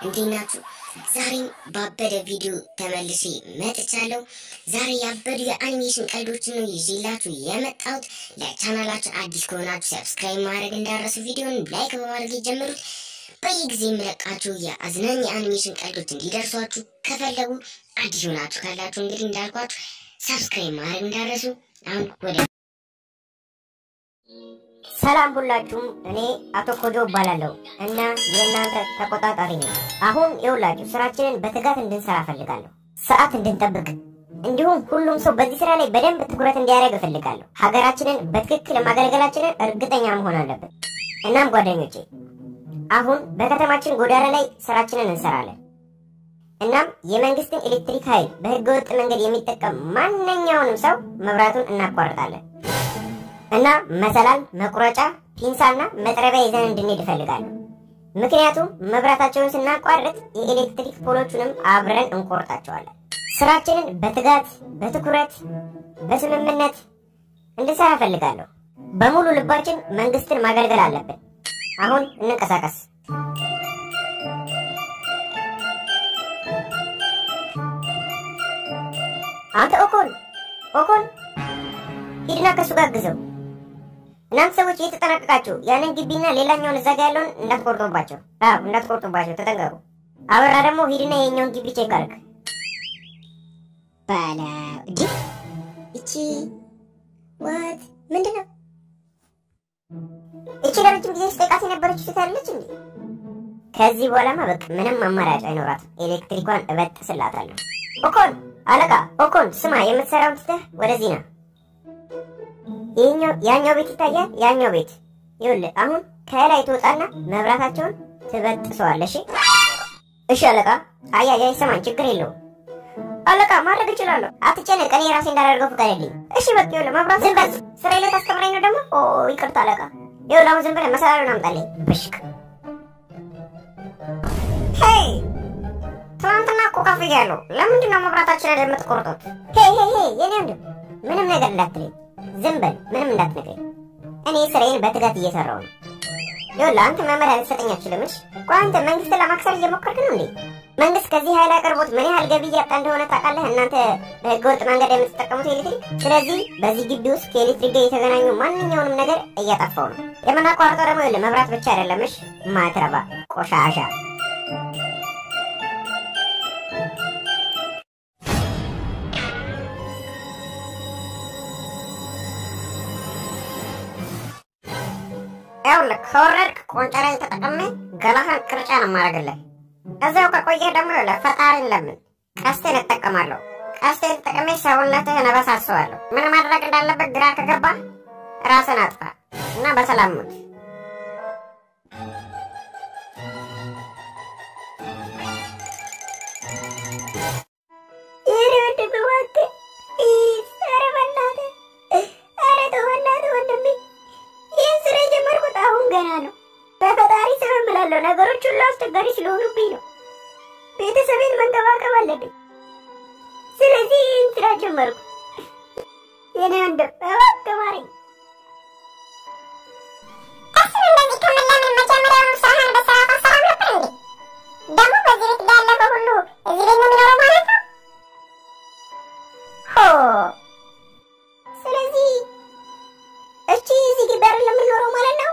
እንዴት ናችሁ? ዛሬም ባበደ ቪዲዮ ተመልሼ መጥቻለሁ። ዛሬ ያበዱ የአኒሜሽን ቀልዶችን ነው ይዤላችሁ የመጣሁት። ለቻናላችን አዲስ ከሆናችሁ subscribe ማድረግ እንዳረሱ፣ ቪዲዮን like በማድረግ ጀምሩት። በየጊዜ የምለቃችሁ የአዝናኝ የአኒሜሽን ቀልዶች እንዲደርሷችሁ ከፈለጉ አዲስ ሆናችሁ ካላችሁ እንግዲህ እንዳልኳችሁ subscribe ማድረግ እንዳረሱ። አሁን ወደ ሰላም ሁላችሁም፣ እኔ አቶ ኮጆ እባላለሁ እና የእናንተ ተቆጣጣሪ ነኝ። አሁን የሁላችሁ ስራችንን በትጋት እንድንሰራ እፈልጋለሁ፣ ሰዓት እንድንጠብቅ፣ እንዲሁም ሁሉም ሰው በዚህ ስራ ላይ በደንብ ትኩረት እንዲያደርግ እፈልጋለሁ። ሀገራችንን በትክክል ማገልገላችንን እርግጠኛ መሆን አለብን። እናም ጓደኞቼ አሁን በከተማችን ጎዳና ላይ ስራችንን እንሰራለን። እናም የመንግስትን ኤሌክትሪክ ኃይል በህገወጥ መንገድ የሚጠቀም ማንኛውንም ሰው መብራቱን እናቋርጣለን እና መሰላል፣ መቁረጫ፣ ፒንሳና መጥረቢያ ይዘን እንድንሄድ እፈልጋለሁ። ምክንያቱም መብራታቸውን ስናቋርጥ የኤሌክትሪክ ፖሎቹንም አብረን እንቆርጣቸዋለን። ስራችንን በትጋት በትኩረት በስምምነት እንድንሰራ እፈልጋለሁ። በሙሉ ልባችን መንግስትን ማገልገል አለብን። አሁን እንንቀሳቀስ። አንተ ኦኮን ኦኮን ሂድና ከሱ ጋር ግዘው። እናንተ ሰዎች እየተጠናቀቃችሁ ያንን ግቢና ሌላኛውን እዛ ጋ ያለውን እንዳትቆርጡባቸው። አዎ እንዳትቆርጡባቸው ተጠንቀቁ። አበራ ደግሞ ሂድና የኛውን ግቢ check አድርግ። ባላ ዲ እቺ what ምንድን ነው? እቺ ለረጅም ጊዜ ስጠይቃት የነበረች ሴት አይደለች እንዴ? ከዚህ በኋላማ በቃ ምንም አማራጭ አይኖራትም። ኤሌክትሪኳን እበጥስላታለሁ። ኦኮን አለቃ ኦኮን ስማ፣ የምትሰራውን ትተህ ወደዚህ ና። ይሄኛው ያኛው ቤት ይታያል። ያኛው ቤት ይኸውልህ፣ አሁን ከላይ ትወጣና መብራታቸውን ትበጥሰዋለህ። እሺ አለቃ። አይ አይ ሰማን፣ ችግር የለውም አለቃ፣ ማድረግ እችላለሁ። አትጨነቅ፣ እኔ ራሴ እንዳደርገው ፍቃድልኝ። እሺ በቃ ይኸውልህ፣ መብራት ዝም በል። ስራ ላይ ታስተምረኝ ነው ደግሞ? ኦ ይቅርታ አለቃ። ይኸውልህ አሁን ዝም ብለህ መሰላሉን አምጣልኝ። ብሽቅ Hey ትናንትና እኮ ከፍያለሁ። ለምንድን ነው መብራታችንን የምትቆርጡት? Hey hey hey የኔ ወንድም ምንም ነገር እንዳትለኝ ዝም በል፣ ምንም እንዳትነግረኝ። እኔ ስራዬን በትጋት እየሰራው ነው። ይኸውልህ አንተ መመሪያ ልትሰጠኝ አትችልም። ቆይ አንተ መንግስትን ለማክሰር እየሞከርክ ነው እንዴ? መንግስት ከዚህ ኃይል አቅርቦት ምን ያህል ገቢ እያጣ እንደሆነ ታውቃለህ? እናንተ በህገወጥ መንገድ የምትጠቀሙት ኤሌክትሪክ። ስለዚህ በዚህ ግቢ ውስጥ ከኤሌክትሪክ ጋር የተገናኙ ማንኛውንም ነገር እያጠፋው ነው። የምናቋርጠው ደግሞ ይኸውልህ መብራት ብቻ አይደለም። ማትረባ ቆሻሻ ከወረድክ ቆንጨሬን ተጠቅሜ ገላህን ቅርጫ ነው የማደርግልህ። እዚያው ከቆየህ ደግሞ ይኸውልህ ፈጣሪን ለምን ቀስቴን እጠቀማለሁ። ቀስቴን ተጠቅሜ ሰውነትህን እበሳሰዋለሁ። ምን ማድረግ እንዳለበት ግራ ከገባ ራስን አጥፋ እና በሰላም ሙት። መንከባከብ አለብኝ። ስለዚህ ይህን ስራ ጀመርኩ። የኔ ወንድም እባክህ ማረኝ። ስለዚህ ማለት ነው።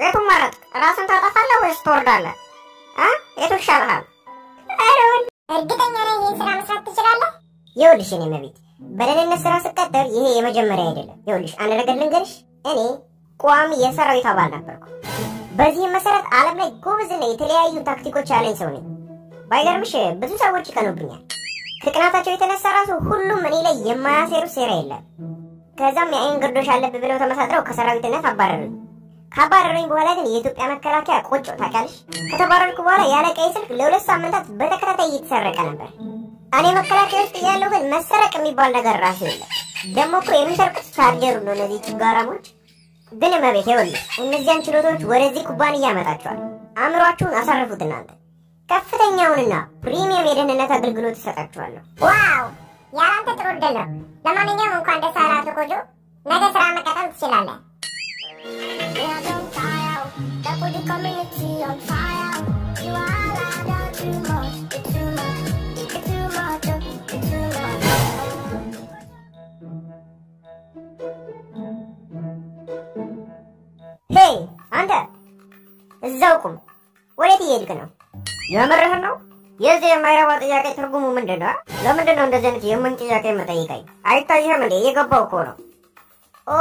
የቱን መረጥ? ራስን ታጠፋለህ ወይስ ትወርዳለህ? የቱ ይሻልሃል? ይኸውልሽ የኔ መቤት በደህንነት ስራ ስቀጠር ይሄ የመጀመሪያ አይደለም። ይኸውልሽ አንድ ነገር ልንገርሽ፣ እኔ ቋሚ የሰራዊት አባል ነበርኩ። በዚህም መሰረት ዓለም ላይ ጎበዝና የተለያዩ ታክቲኮች ያለኝ ሰው ነኝ። ባይገርምሽ ብዙ ሰዎች ይቀኑብኛል። ከቅናታቸው የተነሳ ራሱ ሁሉም እኔ ላይ የማያሴሩ ሴራ የለም። ከዛም የአይን ግርዶሽ አለብህ ብለው ተመሳጥረው ከሰራዊትነት አባረሩኝ። ካባረሩኝ በኋላ ግን የኢትዮጵያ መከላከያ ቆጮ ታውቂያለሽ። ከተባረርኩ በኋላ ያለቀይ ስልክ ለሁለት ሳምንታት በተከታታይ እየተሰረቀ ነበር። እኔ መከላከያ ውስጥ እያለሁ ግን መሰረቅ የሚባል ነገር ራሱ የለም። ደግሞ እኮ የሚሰርቁት ቻርጀሩ ነው እነዚህ ችጋራሞች። ግን መቤት ይኸውልህ እነዚያን ችሎታዎች ወደዚህ ኩባንያ ያመጣቸዋል። አእምሯችሁን አሳርፉት እናንተ ከፍተኛውንና premium የደህንነት አገልግሎት እሰጣችኋለሁ። Wow ያላንተ ጥሩ እድል ነው። ለማንኛውም እንኳን ደስ አቶ ኮጆ። ነገ ስራ መቀጠል ትችላለህ። አቁም። ወዴት እየሄድክ ነው? የምርህን ነው? የዚህ የማይረባ ጥያቄ ትርጉሙ ምንድን ነው? ለምንድን ነው እንደዚህ አይነት የምን ጥያቄ ምትጠይቀኝ? አይታይህም እንዴ? እየገባው እኮ ነው። ኦ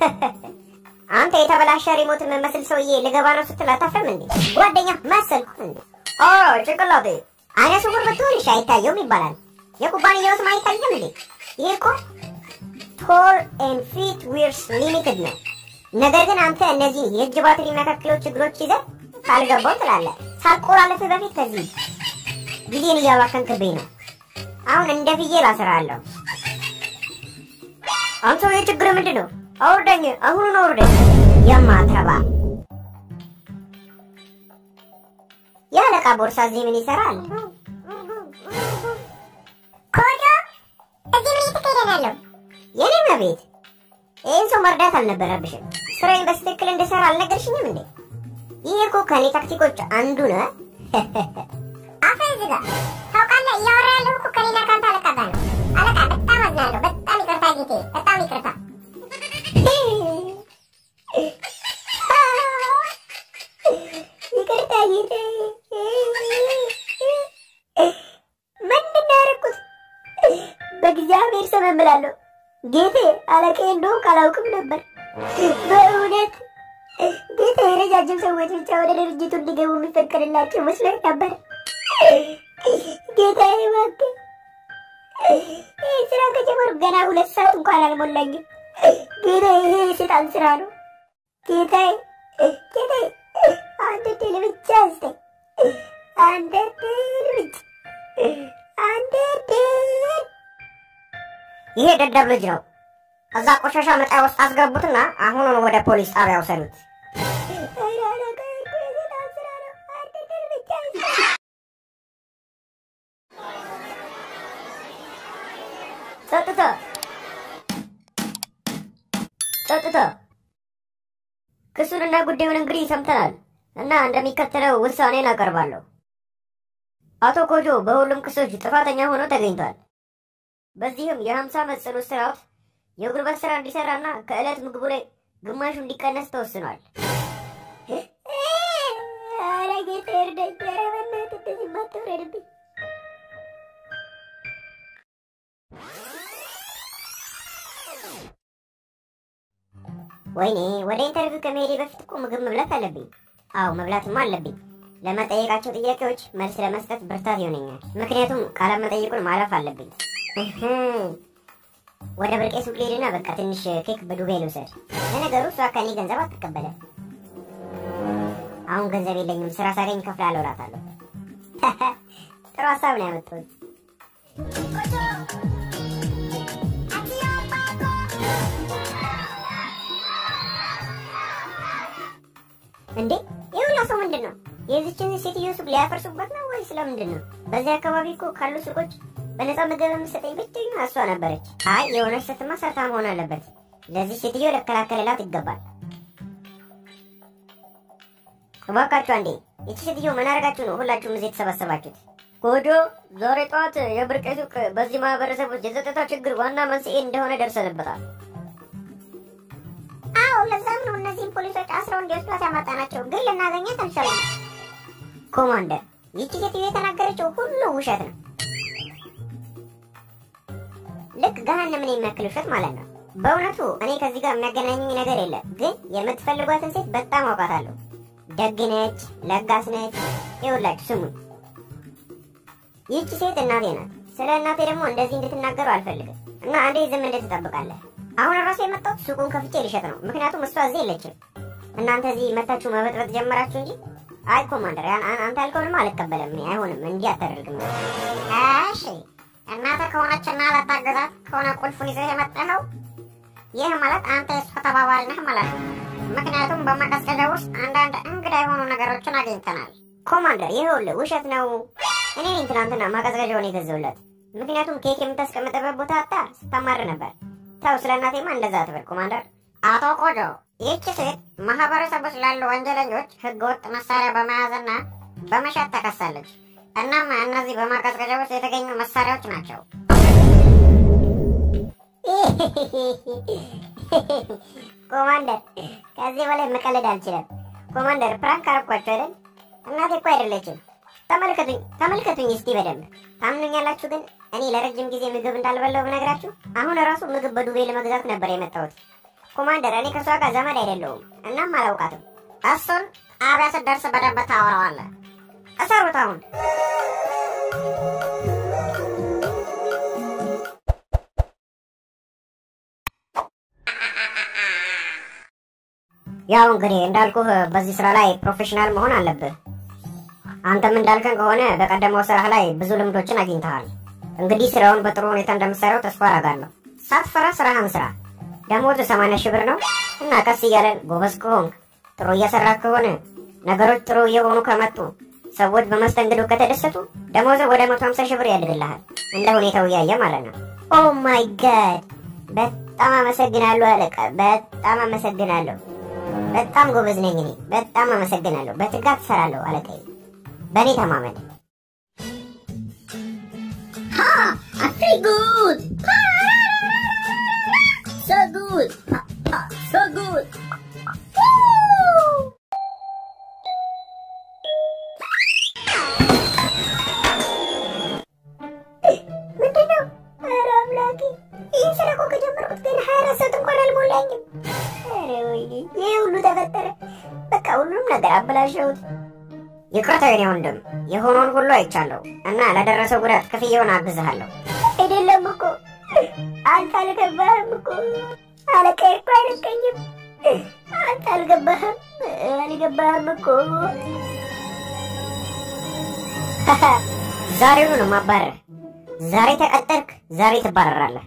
አንተ የተበላሸ remote የምትመስል ሰውዬ ልገባ ነው ስትል አታፍርም እንዴ? ጓደኛ መሰልኩ እንዴ? ኦ ጭንቅላቴ አይነ ስውር ብትሆን እሺ አይታየውም ይባላል። የኩባንያው ስም አይታየም እንዴ? ይሄ እኮ Tall and Fit Wears Limited ነው። ነገር ግን አንተ እነዚህ የእጅ ባትሪ መካከሎች እግሮች ይዘህ ካልገባው ትላለህ። ሳልቆላለፍ በፊት ከዚህ ጊዜን እያባከንክብኝ ነው። አሁን እንደ ፍየል አስራለሁ። አንተ ሰውዬ ችግር ምንድን ነው? አውርደኝ፣ አሁኑን አውርደኝ። የማትረባ የአለቃ ቦርሳ እዚህ ምን ይሰራል? ኮጆ እዚህ ምን እየተካሄደ ነው ያለው? የኔም ቤት ይህን ሰው መርዳት አልነበረብሽም። ስራዬን በስትክክል እንድሰራ አልነገርሽኝም እንዴ? ይህ እኮ ከኔ ታክቲኮች አንዱ ነው። አፍህን ዝጋ። ታውቃለህ፣ እያወራ ያለሁ እኮ ከኔና ከአንተ አለቃ ጋር ነው። አለቃ በጣም አዝናለሁ። በጣም ይቅርታ ጌቴ፣ በጣም ይቅርታ። ይቅርታ ስም እምላለሁ ጌቴ፣ አለቃዬ እንደሆንክ አላውቅም ነበር። በእውነት ጌታ የረጃጅም ሰዎች ብቻ ወደ ድርጅቱ እንዲገቡ የሚፈቀድላቸው መስሎኝ ነበር። ጌታ እባክህ ይህ ስራ ከጀመሩ ገና ሁለት ሰዓት እንኳን አልሞላኝም። ጌታ ይሄ የሰይጣን ስራ ነው። ጌታዬ ጌታዬ አንድ ድል ብቻ ስጠኝ። አንድ ድል ብቻ አንድ ድል። ይሄ ደደብ ልጅ ነው። እዛ ቆሻሻ መጣያ ውስጥ አስገቡትና አሁኑን ወደ ፖሊስ ጣቢያ ውሰዱት። ጸጥታ ጸጥታ። ክሱንና ጉዳዩን እንግዲህ ሰምተናል እና እንደሚከተለው ውሳኔን አቀርባለሁ። አቶ ኮጆ በሁሉም ክሶች ጥፋተኛ ሆኖ ተገኝቷል። በዚህም የሀምሳ ዓመት ጽኑ እስራት የጉልበት ስራ እንዲሰራና ከዕለት ምግቡ ላይ ግማሹ እንዲቀነስ ተወስኗል። ወይኔ ወደ interview ከመሄዴ በፊት እኮ ምግብ መብላት አለብኝ። አዎ መብላትማ አለብኝ። ለመጠየቃቸው ጥያቄዎች መልስ ለመስጠት ብርታት ይሆነኛል። ምክንያቱም ቃለ መጠይቁን ማለፍ አለብኝ። ወደ ብርቄ ሱቅ ልሄድና በቃ ትንሽ ኬክ በዱቤ ልውሰድ። ለነገሩ እሷ ከኔ ገንዘብ አትቀበለም። አሁን ገንዘብ የለኝም፣ ስራ ሳገኝ እከፍልሃለሁ እላታለሁ። ጥሩ ሀሳብ ነው ያመጡት። እንዴ ይህ ሁላ ሰው ምንድን ነው? የዚችን ሴትዮ ሱቅ ሊያፈርሱበት ነው ወይስ ለምንድን ነው? በዚህ አካባቢ እኮ ካሉ ሱቆች በነፃ ምግብ የምትሰጠኝ ብቸኛ እሷ ነበረች። አይ የሆነች ስትማ ሰርታ መሆን አለበት። ለዚህ ሴትዮ ልከላከልላት ይገባል። እባካችሁ አንዴ ይቺ ሴትዮ ምን አደርጋችሁ ነው ሁላችሁም እዚህ የተሰባሰባችሁት? ኮጆ ዛሬ ጠዋት የብርቄ ሱቅ በዚህ ማህበረሰብ ውስጥ የጸጥታ ችግር ዋና መንስኤ እንደሆነ ደርሰንበታል። አዎ ለዛም ነው እነዚህን ፖሊሶች አስረው እንዲወስዷት ያመጣናቸው፣ ግን ልናገኛት አልቻለም። ኮማንደር ይቺ ሴትዮ የተናገረችው ሁሉ ውሸት ነው። ልክ ገሃነምን የሚያክል ውሸት ማለት ነው። በእውነቱ እኔ ከዚህ ጋር የሚያገናኘኝ ነገር የለም፣ ግን የምትፈልጓትን ሴት በጣም አውቃታለሁ። ደግ ነች፣ ለጋስ ነች። ይኸውላችሁ ስሙኝ፣ ይህቺ ሴት እናቴ ናት። ስለ እናቴ ደግሞ እንደዚህ እንድትናገሩ አልፈልግም እና አንዴ ዝም እንዴት ትጠብቃለህ? አሁን ራሱ የመጣሁት ሱቁን ከፍቼ ልሸጥ ነው፣ ምክንያቱም እሷ እዚህ የለችም። እናንተ እዚህ መታችሁ መበጥበጥ ጀመራችሁ እንጂ አይ ኮማንደር፣ አንተ ያልከውንማ አልቀበለም። አይሆንም፣ እንዲህ አታደርግም። እሺ እናትህ ከሆነችና ለታገዛት ከሆነ ቁልፉን ይዘህ የመጣኸው ይህ ማለት አንተ የእሷ ተባባሪ ነህ ማለት ነው። ምክንያቱም በማቀዝቀዣ ውስጥ አንዳንድ እንግዳ የሆኑ ነገሮችን አግኝተናል። ኮማንደር ይኸውልህ ውሸት ነው። እኔ ነኝ ትናንትና ማቀዝቀዣውን የገዛሁለት። ምክንያቱም ኬክ የምታስቀምጥበት ቦታ አጣ ስታማር ነበር። ተው ስለ እናቴማ እንደዛ አትበል ኮማንደር። አቶ ቆጆ ይህች ሴት ማህበረሰብ ውስጥ ላሉ ወንጀለኞች ህገወጥ መሳሪያ በመያዝና በመሸጥ ተከሳለች። እናም እነዚህ በማቀዝቀዣ ውስጥ የተገኙ መሳሪያዎች ናቸው። ኮማንደር ከዚህ በላይ መቀለድ አልችልም። ኮማንደር prank አረኳቸው አይደል? እናቴ እኮ አይደለችም። ተመልከቱኝ ተመልከቱኝ እስቲ በደንብ ታምኑኛላችሁ። ግን እኔ ለረጅም ጊዜ ምግብ እንዳልበላው ብነግራችሁ አሁን ራሱ ምግብ በዱቤ ለመግዛት ነበር የመጣሁት። ኮማንደር እኔ ከሷ ጋር ዘመድ አይደለሁም፣ እናም አላውቃትም። እሱን ጣቢያ ስትደርስ በደንብ ታወራዋለህ። እሰሩት አሁን ያው እንግዲህ እንዳልኩህ በዚህ ስራ ላይ professional መሆን አለብህ። አንተም እንዳልከን ከሆነ በቀደመው ስራህ ላይ ብዙ ልምዶችን አግኝተሃል። እንግዲህ ስራውን በጥሩ ሁኔታ እንደምትሰራው ተስፋ አደርጋለሁ። ሳትፈራ ስራህን ስራ። ደሞዝ ሰማንያ ሺህ ብር ነው እና ቀስ እያለን ጎበዝ ከሆንክ ጥሩ እየሰራ ከሆነ ነገሮች ጥሩ እየሆኑ ከመጡ ሰዎች በመስተንግዶ ከተደሰቱ ደሞዝ ወደ መቶ ሀምሳ ሺህ ብር ያድግልሃል። እንደ ሁኔታው እያየ ማለት ነው። Oh my God! በጣም አመሰግናለሁ አለቃ፣ በጣም አመሰግናለሁ። በጣም ጎበዝ ነኝ እኔ። በጣም አመሰግናለሁ። በትጋት እሰራለሁ አለቃዬ። በእኔ ተማመን። I ወይኔ! ይህ ሁሉ ተፈጠረ። በቃ ሁሉም ነገር አበላሸሁት። ይቅርታ የኔ ወንድም፣ የሆነውን ሁሉ አይቻለሁ እና ለደረሰው ጉዳት ክፍያውን አግዝሃለሁ። አይደለም እኮ አንተ አልገባህም እኮ አለቃዬ እኮ አይለቀኝም። አንተ አልገባህም አልገባህም እኮ ዛሬውኑ ነው ማባረር። ዛሬ ተቀጠርክ፣ ዛሬ ትባረራለህ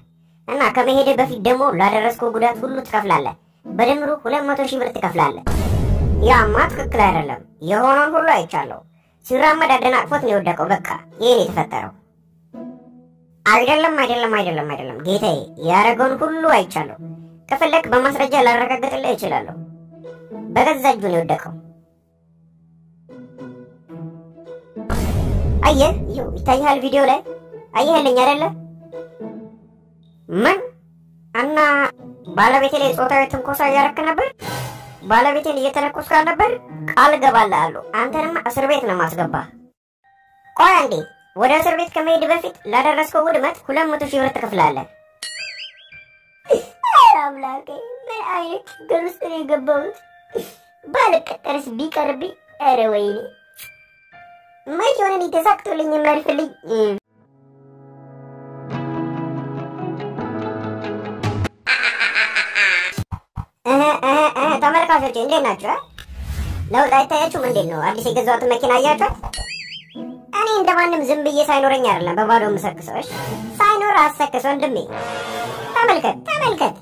እና ከመሄድህ በፊት ደግሞ ላደረስከው ጉዳት ሁሉ ትከፍላለህ። በድምሩ ሁለት መቶ ሺህ ብር ትከፍላለህ። ያማ ትክክል አይደለም። የሆነውን ሁሉ አይቻለሁ። ሲራመድ አደናቅፎት ነው የወደቀው። በቃ ይህን የተፈጠረው አይደለም አይደለም አይደለም አይደለም ጌታዬ፣ ያደረገውን ሁሉ አይቻለሁ። ከፈለክ በማስረጃ ላረጋግጥልህ እችላለሁ። በገዛ እጁ ነው የወደቀው። አየህ፣ ይታይሃል ቪዲዮ ላይ አየህልኝ አይደለ? ምን እና ባለቤቴ ላይ ጾታዊ ትንኮሳ እያረክ ነበር? ባለቤቴን እየተነኮስክ ነበር? ቃል እገባልሃለሁ አንተንማ እስር ቤት ነው ማስገባ። ቆይ አንዴ፣ ወደ እስር ቤት ከመሄድ በፊት ላደረስከው ውድመት ሁለት መቶ ሺህ ብር ትከፍላለህ። አምላኬ፣ ምን አይነት ችግር ውስጥ ነው የገባሁት? ባልቀጠርስ ቢቀርብኝ፣ ኧረ ወይኔ መቼ ሆነ እኔ ተሳክቶልኝ ተመልካቾች እንዴት ናቸው? ለውጥ አይታያችሁም? እንዴት ነው አዲስ የገዛሁትን መኪና አያችኋት? እኔ እንደማንም ዝም ብዬ ሳይኖረኝ አይደለም በባዶ የምሰክሰው። እሺ ሳይኖር አሰክስ ወንድሜ። ተመልከት ተመልከት፣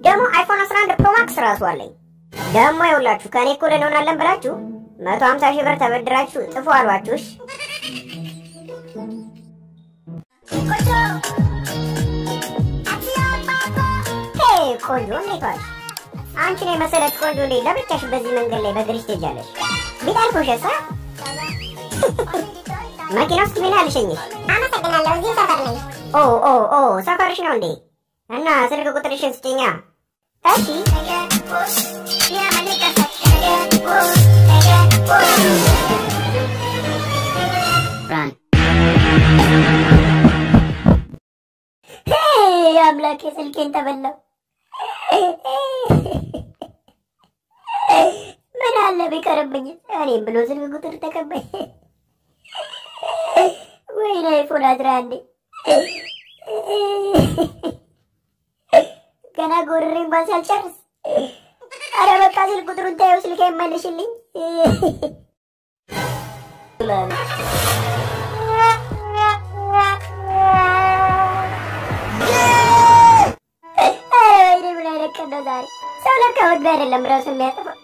ደግሞ አይፎን 11 ፕሮ ማክስ ራሱ አለኝ። ደግሞ ይኸውላችሁ ከእኔ እኩል እንሆናለን ብላችሁ መቶ ሀምሳ ሺህ ብር ተበድራችሁ ጥፉ አሏችሁ። እሺ ሄይ ቆንጆ እንዴት ዋልሽ? አንቺን የመሰለች ቆንጆ እንዴት ለብቻሽ በዚህ መንገድ ላይ በእግርሽ ትሄጃለሽ? ቢጠልፉሽስ? አ? መኪና ውስጥ ምን ያልሸኝሽ? አመሰግናለሁ። እዚህ ሰፈር ነኝ። ኦ ኦ ኦ ሰፈርሽ ነው እንዴ? እና ስልክ ቁጥርሽን ስጭኛ። እሺ አምላኬ ስልኬን ተበላው። ምን አለ ቢቀርብኝ እኔም ብሎ ስልክ ቁጥር ተቀበይ። ወይኔ አይፎን አስራ አንዴ ገና ጎርሬ እንኳን ሳልጨርስ፣ አረ በቃ ስልክ ቁጥሩን ታየው፣ ስልክ መልሽልኝ። ወይኔ ምን አይነት ቀን ነው ዛሬ! ሰው ለካ ወዶ አይደለም ራሱ የሚያጠፋው።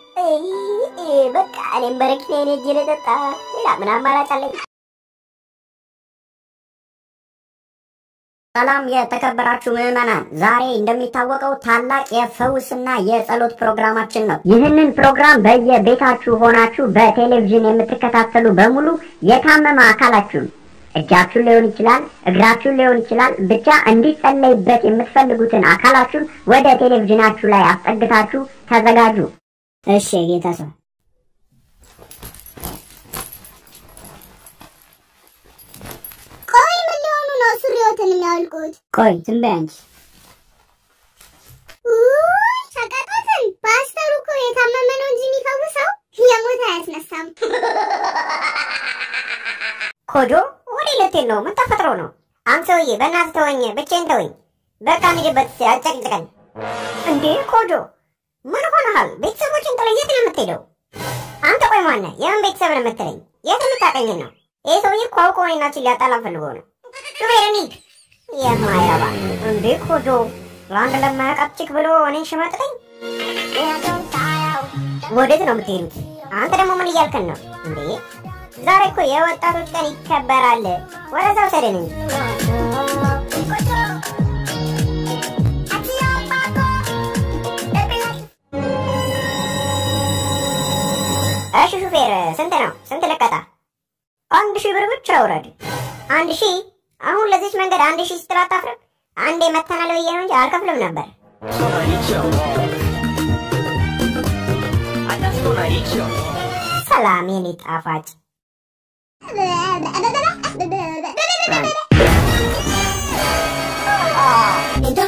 በቃ እኔም በረኪናዬን ሄጄ ልጠጣ። ሌላ ምን አማራጭ አለኝ? ሰላም የተከበራችሁ ምዕመናን፣ ዛሬ እንደሚታወቀው ታላቅ የፈውስና የጸሎት ፕሮግራማችን ነው። ይህንን ፕሮግራም በየቤታችሁ ሆናችሁ በቴሌቪዥን የምትከታተሉ በሙሉ የታመመ አካላችሁን እጃችሁን ሊሆን ይችላል፣ እግራችሁን ሊሆን ይችላል። ብቻ እንዲጸለይበት የምትፈልጉትን አካላችሁን ወደ ቴሌቪዥናችሁ ላይ አስጠግታችሁ ተዘጋጁ። እሺ ጌታ ሰው ቆይ፣ ምን ሊሆኑ ነው ሱሪዎትን የሚያወልቁት? ቆይ ዝም በይ አንቺ። ሰቀጦትን ፓስተሩ እኮ የታመመ ነው እንጂ የሚፈውሰው የሞተ አያስነሳም። ኮዶ ልትሄድ ነው? ምን ተፈጥሮ ነው? አንተ ሰውዬ በእናትህ ተወኝ፣ ብቻዬን ተወኝ። በቃ እንሂድበት፣ አጨቅጭቀን። እንዴ ኮጆ ምን ሆነሃል? ቤተሰቦችን ጥለህ የት ነው የምትሄደው? አንተ ቆይ ማነህ? የምን ቤተሰብ ነው የምትለኝ? የት የምታቀኝ ነው? ይህ ሰውዬ እኮ አውቆ እኔናችን ሊያጣላን ፈልጎ ነው። እንሂድ። የማይረባ እንዴ ኮጆ ለአንድ ለማያውቃት ቺክ ብሎ እኔን ሽመጥጠኝ። ወዴት ነው የምትሄዱት? አንተ ደግሞ ምን እያልከን ነው እንዴ? ዛሬ እኮ የወጣቶች ቀን ይከበራል። ወደዛ ውሰደን እንጂ። እሺ ሹፌር ስንት ነው? ስንት ልቀጣ? አንድ ሺህ ብር ብቻ ውረድ። አንድ ሺህ? አሁን ለዚች መንገድ አንድ ሺህ ስትል አታፍርም? አንዴ መተናል ብዬ ነው እንጂ አልከፍልም ነበር። ሰላም የኔ ጣፋጭ እንደ